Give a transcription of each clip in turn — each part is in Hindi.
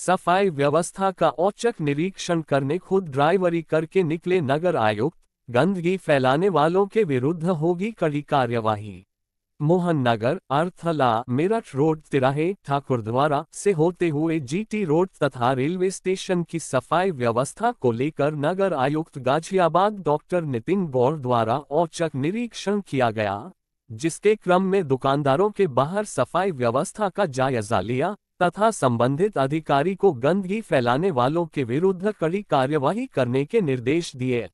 सफ़ाई व्यवस्था का औचक निरीक्षण करने खुद ड्राइवरी करके निकले नगर आयुक्त, गंदगी फैलाने वालों के विरुद्ध होगी कड़ी कार्यवाही। मोहन नगर, अर्थला, मेरठ रोड, तिराहे ठाकुरद्वारा से होते हुए जीटी रोड तथा रेलवे स्टेशन की सफ़ाई व्यवस्था को लेकर नगर आयुक्त गाजियाबाद डॉक्टर नितिन गौर द्वारा औचक निरीक्षण किया गया, जिसके क्रम में दुकानदारों के बाहर सफ़ाई व्यवस्था का जायजा लिया तथा संबंधित अधिकारी को गंदगी फैलाने वालों के विरुद्ध कड़ी कार्यवाही करने के निर्देश दिए।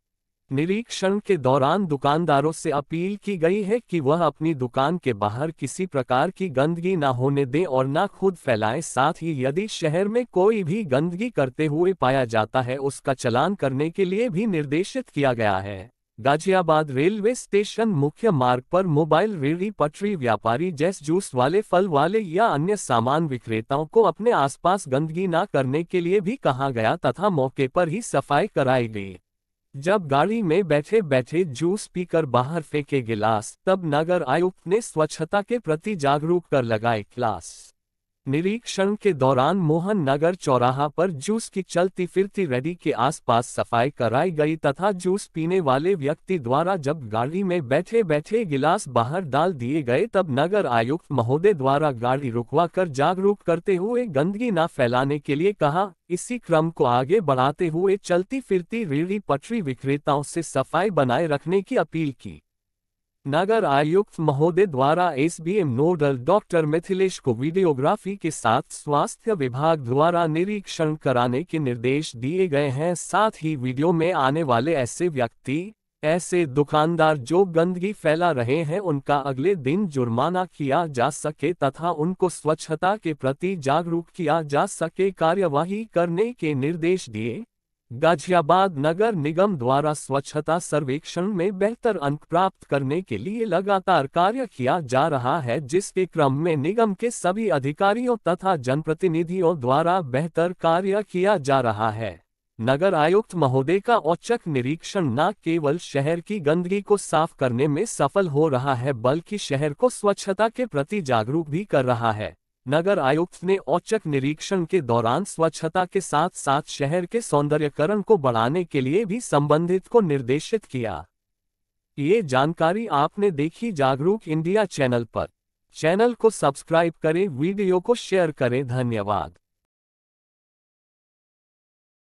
निरीक्षण के दौरान दुकानदारों से अपील की गई है कि वह अपनी दुकान के बाहर किसी प्रकार की गंदगी न होने दें और न खुद फैलाएँ, साथ ही यदि शहर में कोई भी गंदगी करते हुए पाया जाता है, उसका चलान करने के लिए भी निर्देशित किया गया है। गाजियाबाद रेलवे स्टेशन मुख्य मार्ग पर मोबाइल रेडी पटरी, व्यापारी, जैस जूस वाले, फल वाले या अन्य सामान विक्रेताओं को अपने आसपास गंदगी न करने के लिए भी कहा गया तथा मौके पर ही सफ़ाई कराई गई। जब गाड़ी में बैठे बैठे जूस पीकर बाहर फेंके गिलास, तब नगर आयुक्त ने स्वच्छता के प्रति जागरूक कर लगाए क्लास निरीक्षण के दौरान मोहन नगर चौराहा पर जूस की चलती फिरती रेडी के आसपास सफ़ाई कराई गई तथा जूस पीने वाले व्यक्ति द्वारा जब गाड़ी में बैठे बैठे गिलास बाहर डाल दिए गए तब नगर आयुक्त महोदय द्वारा गाड़ी रुकवा कर जागरूक करते हुए गंदगी न फैलाने के लिए कहा, इसी क्रम को आगे बढ़ाते हुए चलती फिरती रेडी पटरी विक्रेताओं से सफ़ाई बनाए रखने की अपील की। नगर आयुक्त महोदय द्वारा एसबीएम नोडल डॉक्टर मिथिलेश को वीडियोग्राफी के साथ स्वास्थ्य विभाग द्वारा निरीक्षण कराने के निर्देश दिए गए हैं। साथ ही वीडियो में आने वाले ऐसे व्यक्ति, ऐसे दुकानदार जो गंदगी फैला रहे हैं, उनका अगले दिन जुर्माना किया जा सके तथा उनको स्वच्छता के प्रति जागरूक किया जा सके। कार्यवाही करने के निर्देश दिए गाजियाबाद नगर निगम द्वारा स्वच्छता सर्वेक्षण में बेहतर अंक प्राप्त करने के लिए लगातार कार्य किया जा रहा है, जिसके क्रम में निगम के सभी अधिकारियों तथा जनप्रतिनिधियों द्वारा बेहतर कार्य किया जा रहा है। नगर आयुक्त महोदय का औचक निरीक्षण न केवल शहर की गंदगी को साफ़ करने में सफल हो रहा है, बल्कि शहर को स्वच्छता के प्रति जागरूक भी कर रहा है। नगर आयुक्त ने औचक निरीक्षण के दौरान स्वच्छता के साथ साथ शहर के सौंदर्यकरण को बढ़ाने के लिए भी संबंधित को निर्देशित किया। ये जानकारी आपने देखी जागरूक इंडिया चैनल पर। चैनल को सब्सक्राइब करें, वीडियो को शेयर करें, धन्यवाद।